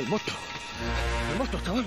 El monstruo. El monstruo, chaval.